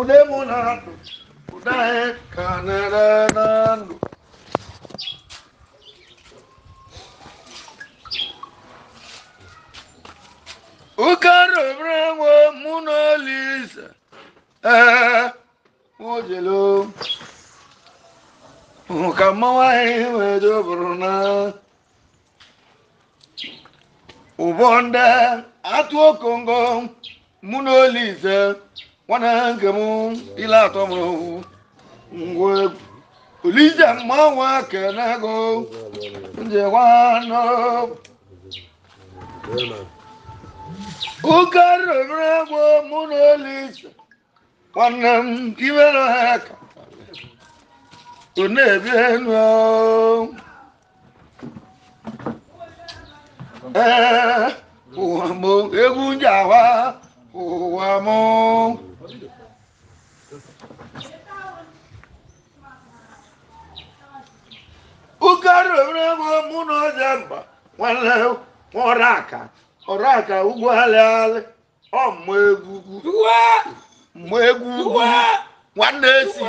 உதமுனாண்டு உடய கனரனாண்டு ukaro mrewo munolisa ee eh, mojelo nka mmawa anyị nwere oburu na ụbọ ndị atụ okongo munolisa wana nke mu ile atọ mụrụ ngwe olije mmanwe kenego njewano ụka rere egwu mụ na olise nwanne m ibere ha ka ọ na-ebi eh, enu ee ụwa mụ egwu njawa ụwa mụ mụ na ọja mba ọraka ọraka ugwu alịalị ọmụ aka mụ egwu ugwu nwanne esi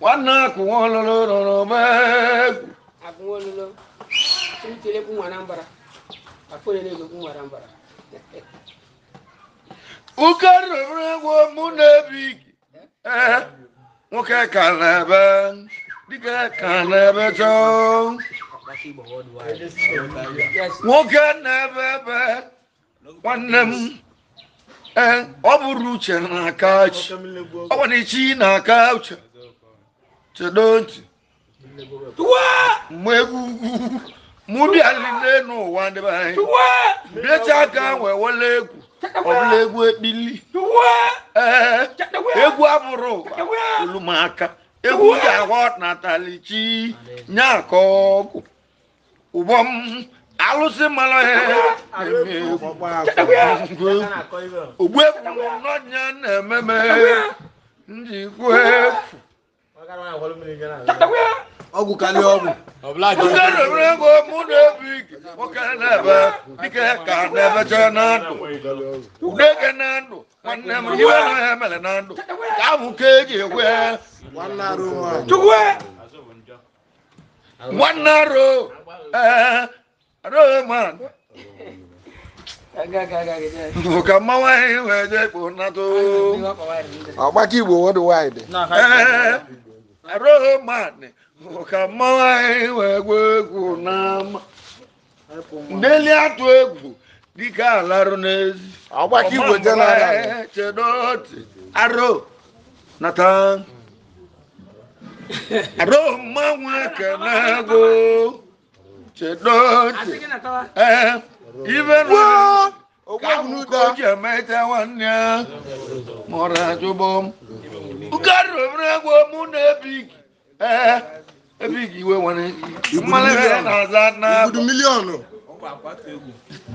nwanne akụnwololo rụrụ m egwu akụnwololo nwa nwa na rụrụ egwu mụ na-ebi nwoke ka na-ebe dikana beto nwoke na-ebe ebe nwanne m ee ọ bụrụ uche na-aka uche ọ gwara ichi na-aka uche chedo ntị mgbe egwu ugwu mụ bịali n'elu ụwa ndị be anyị bịacha aka wee wele egwu ọbụla egwu ekpili egwu abụrụ olumaka egwu yahoo natalichi nyakọkụ ụbọm alụsị mara ogbu nọnya na-ememe njikwa efu ọgwụ karịa ọgwụ ego mụ na-ebu ike nwoke na-ebe dike ka na-emecha na ndụ udeke na ndụ nwanne m iwe ha ha mere na ndụ ka abụ ka eji ekwe chukwe nwanne arụ ee arụghị ka mmanwụ anyị wee jee kpo natụ ọgbaka igbo worldwide ee arụghị mmadụ ka mmanwụ anyị wee gwa egwu n'ama ndeli atụ egwu dike alarụ n'ezi ọgbakọ igwe jenara e chedoti aro nata aro mmanwụ ekenego chedoti ee ibe na kamuko ji emete nwanne ya mụrụ ajụbọ m ụka rụrụ egwu mụ na ebi. E, ebe iji iwe nwere igudu miliọnụ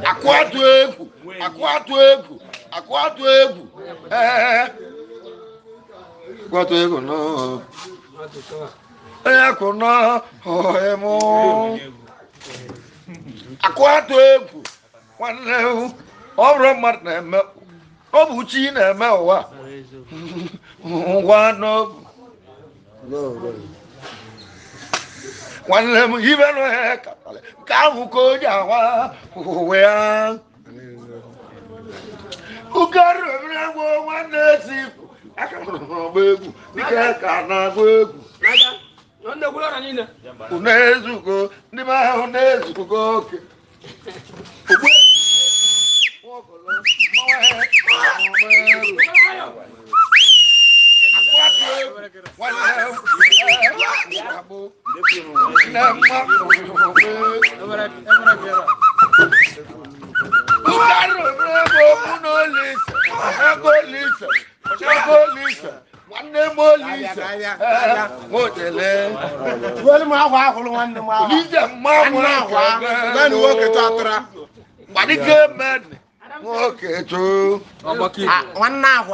akụ atụ egwu akụ atụ egwu akụ atụ egwu akụ atụ egwu nọọ onye akụ nọọ ọhịmụ akụ atụ egwu nwanne ọ bụrụ mmadụ na-eme ọ bụ chi na-eme ụwa ngwa n'obu nwanne m ibe katara nke ahụ ka o ji awa uwe ya ụkarụregbo nwanne si aka hụrụ n'ọgba egwu dịka ka na egwu unu ndị Nwanne ahụ a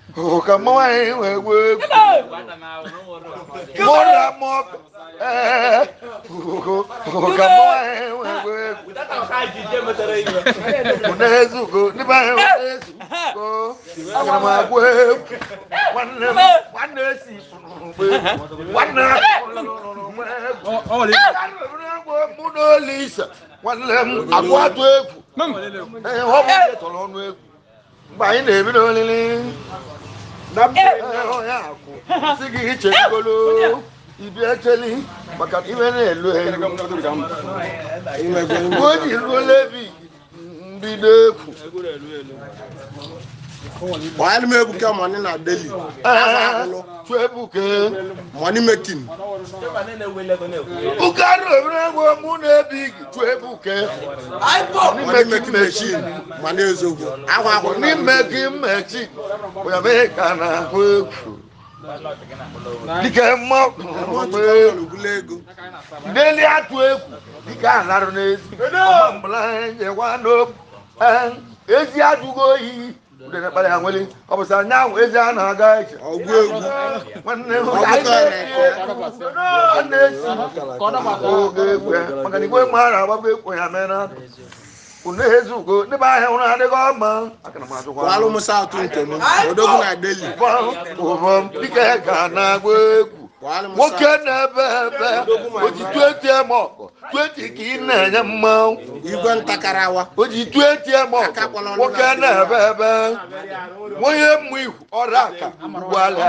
okamai wewe mora mok okamai wewe unezu go niba unezu go kama gwe wanne wanne si funwe wanne ole muno lisa wanne agwatu egwu eh ho mu tolo nu egwu gba yin na ebi no lele na eh. bere na ɛhɔ yɛ ako sigi hikyɛ eh. ngolo ibi ɛkyɛli maka ibe na elu elu wodi ruo lebi mbido eku. gbanyere m egwu ka money na daily money making mụ na ebe ebuke money making machine ma na-ezogwu akwa akwa money making machine ka na ahụ egwu dịka ego deli atụ egwu dịka anarụ n'ezi n'obu ezi adịghị oyi ụdị na-akpara ya nwere ọ bụ sara nyanwụ ezi a na-aga echi ọgwụ egwu nwanne m na-esi oge ekwe maka na igwe mara agbaba ekwe ya mee na unu ezi ugo ndị ahịa ụra adịghị ọma aka na m ajụkwa alụmsa atụ nke m odogwu na deli bọl ụbọ ga na-agba egwu nwoke na-ebe ebe oji twenty mok twenty ka ị na-enye mmanwụ igwe ntakarawa oji twenty mok nwoke na-ebe ebe onye mmụ ihu ọrụ aka gbugbuala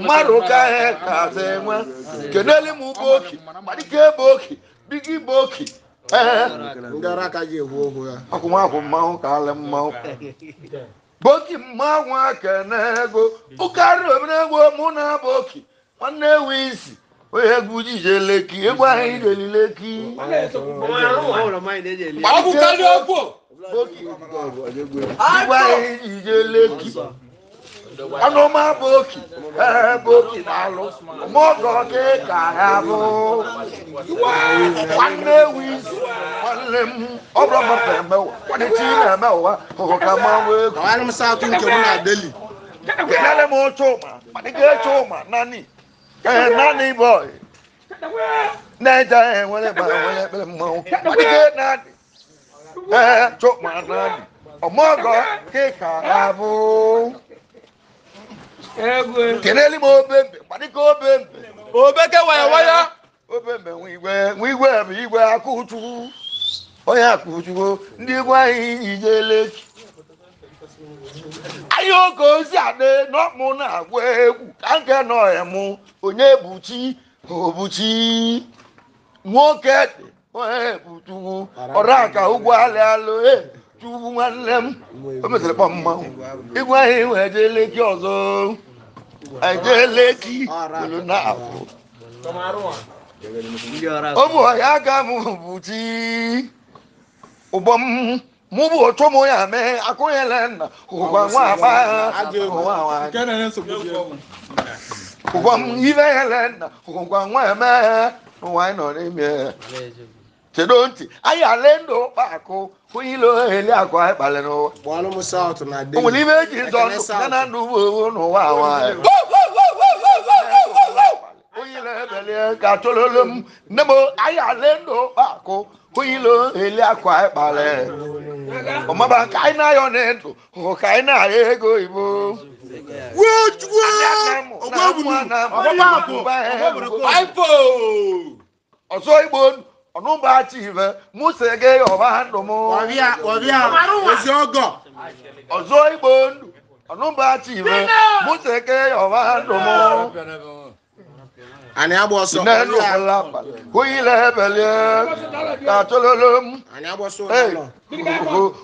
mmadụ ka ihe kazi enwe kenele m ugbo oki madike ebe oki bigi ibe oki ndị ọrụ aka ji ewu okwu ya akwụmakwụ mmanwụ ka alị mmanwụ boki mmanwụ aka na mụ na-abụ nwanne enwe isi onye egwu ji je leki egwu ahụ ị na-eli leki igwe ahụ iji je leki anụma bụ oki ee bụ oki na-alụ ọgọ gị ka ha bụ nwanne ewu isi nwanne m ọ bụrụ mmadụ na-eme ụwa kwanichi na-eme ụwa hụrụ ka mmanwụ egwu nwanne m oche ụma mana ị ga-eche ụma nani Hey, Nanny boy. Nanny, I want to buy a little more. What is it, Nanny? Eh, chop my Nanny. Oh, my God, take a labo. Kenele mo bembe, mani ko bembe. O beke waya waya. O bembe wiwe, wiwe mi iwe akutu. Oya akutu, ndi gwa ijele onye oge ozi adị n'ọmụ na-agwa egwu ka nke nọ emu onye buchi obuchi nwoke dị onye butuwu ọraka ụgwọ alịalụ e chukwu e nwanne m o mesịrị kpọ mmanwụ igwe ahụ iwe jee leki ọzọ jee leki olu na-afụ ụmụ ọhịa ga m buchi ụgbọ m mubu otomo ya me akoyele na kuba nwa ba kuba nwa kene ne sobu kuba yive yele na kuba nwa me nwa no ni me kedo nti aya lendo baako kuyilo ele akọ ayipale no. bọ́ọ̀lù musa ọ̀tún náà dé. òmùlí méjì dọ̀nù nana nubu owó nù wá wá yẹ. kuyilo ebele katololom nebo aya lendo baako kuyilo ele akọ ayipale ọmọba kaina yọ n'etu kaina ego ibo. wọ́ọ̀dùwọ́ ọgbọ́bùnú ọgbọ́bùnú paipo. ọ̀sọ́ igbo ọ̀nùbà chivẹ musege ọba ndùmú. wàbíà wàbíà oṣù ọgọ. ọ̀sọ́ igbo ọ̀nùbà chivẹ musege ọba ndùmú. Ani abo so. Ne no la pa. Kuyi bele. Ta tololom. Ani abo so. Hey.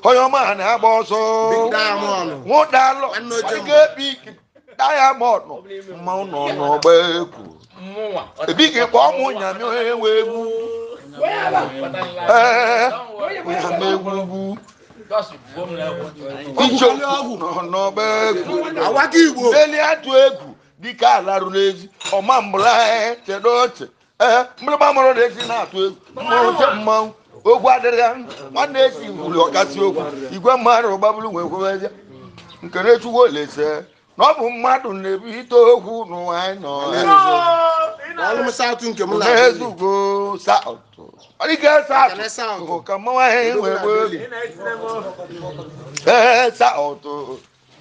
Oyo ma ani abo so. Big diamond. Wo da lo. Ke bi diamond no. Ma no no ba ku. Ebi ke ko mu nyame we gu. Eh. Nyame gu gu ìjọ ọ̀nà ọ̀bẹ egwu. àwa kí ìwò. délé àtò egwu. dike ala ruru ezi ọma mgbara e, e, chere ọchị ee mgbịrịgba mụrụ na eji na-atụ egwu mụrụ che mmanwụ ogwu adịrịghị nwanne esi wuri ọkasị okwu igwe mmadụ gbaburu wee kwewe nke na chukwu olise na ọ bụ mmadụ na-ebite okwu n'ụwa anyị nọ ezugo satụ ọdịka ka ee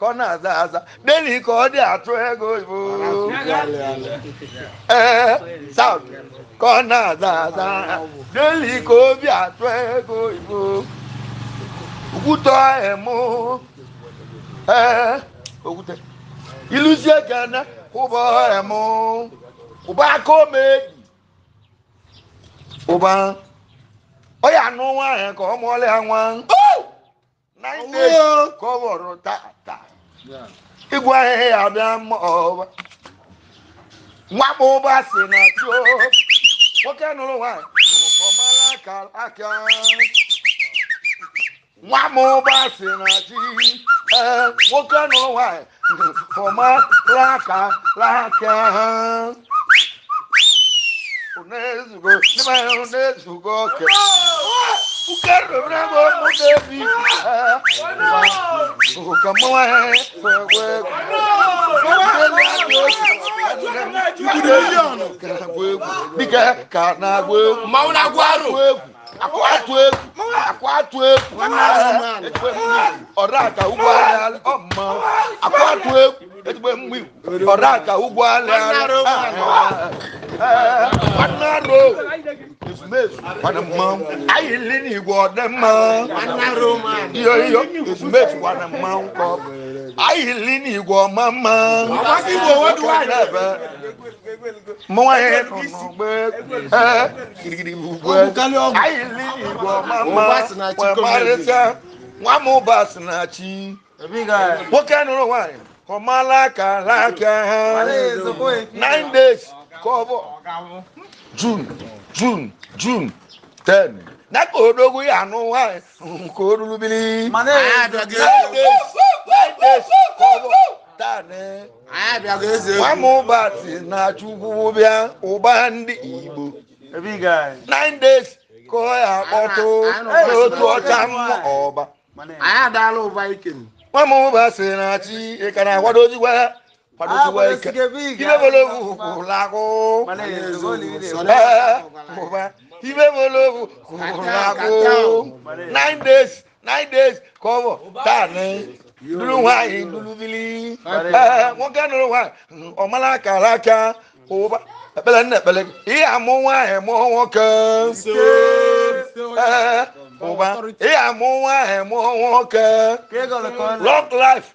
kọ́nà àza àza bẹ́ẹ̀ni ikọ̀ ọdẹ àtọ́ ẹ̀gọ́ ìbò ẹ̀ south kọ́nà àza àza bẹ́ẹ̀ni ikọ̀ obi àtọ́ ẹ̀gọ́ ìbò òkútọ́ ẹ̀mú ẹ̀ òkútẹ́ ìlú sí ẹ̀gẹ́ ẹ̀ná kúbọ̀ ẹ̀mú ọba akọ́ méjì ọba ọ̀yà nù wọn ẹ̀ kọ́ ọmọ ọlẹ́ wọn nine days kọ́ wọ̀rọ̀ tààtà igwe ahịhịa ya bịa mma ọwa nwakpo ụba si na tio nwoke nụrụ nwaanyị ọmara aka aka nwakpo ụba si na chi ee nwoke nụrụ nwaanyị ọmara aka aka ọ na-ezugo ọ na-ezugo oke kẹrọrọ bravo, mo débi òkà mọ ẹ wẹwẹ bíkẹ kà nà gbé egwu. màwọn na gbárò. akọ atu egwu akọ atu egwu ọ̀rọ̀ àkà ugbo alẹ́ alẹ́ ọ̀mọ akọ atu egwu etigbe mgbu ọ̀rọ̀ àkà ugbo alẹ́ wanamau ayilini wanamau yoyo isumesi wanamau kɔ ayilini wamamau wanabɛ mɔyɛ nɔnɔgbɛ ɛ girigiri wugbɛ ayilini wamamau wɛmarisa wamu basinachi wokɛnuru wani kɔmalaka laka nine days kɔbɔ june june june ten na ya yanu wa nkorulubili. mane adage tani. wamu bati na chukwu bịa ụba ndị igbo. nine days ka ọ ya akpọtụ n'otu ọcha mma ọba. anyị adala ụba ike. wamu bati na chi ị ka na-akwado ojikwa ya nine days nine days kɔbɔ taani dulu wayi dulu wọn kɛ nuru wayi ɔmala kala kan ní ɛpɛlɛ iye amu wayi mɔ wọn kan ɛɛ owó ba iye amu wọn kan long life